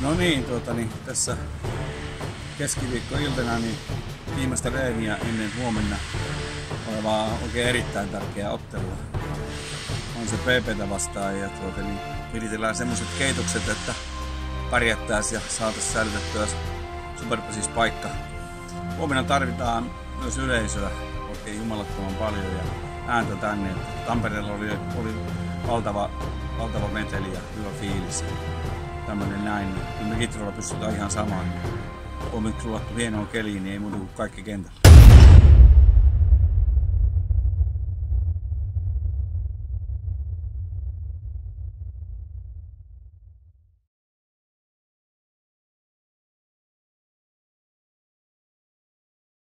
No niin, tuota, niin tässä keskiviikkoiltana niin viimeistä reeniä ennen huomenna olevaa oikein erittäin tärkeää ottelua. On se PPtä vastaan ja tuota, niin viritellään semmoset keitokset, että pärjättäisiin ja saataisiin säilytettyä Superpesis paikka. Huomenna tarvitaan myös yleisöä oikein jumalattoman paljon ja ääntä tänne. Tampereella oli, oli valtava, valtava meteli ja hyvä fiilis tämmöinen näin. Kyllä me Hitrolla pystytään ihan samaan. Kun on nyt ruvattu hienoon keliin, niin ei muuta kuin kaikki kentällä.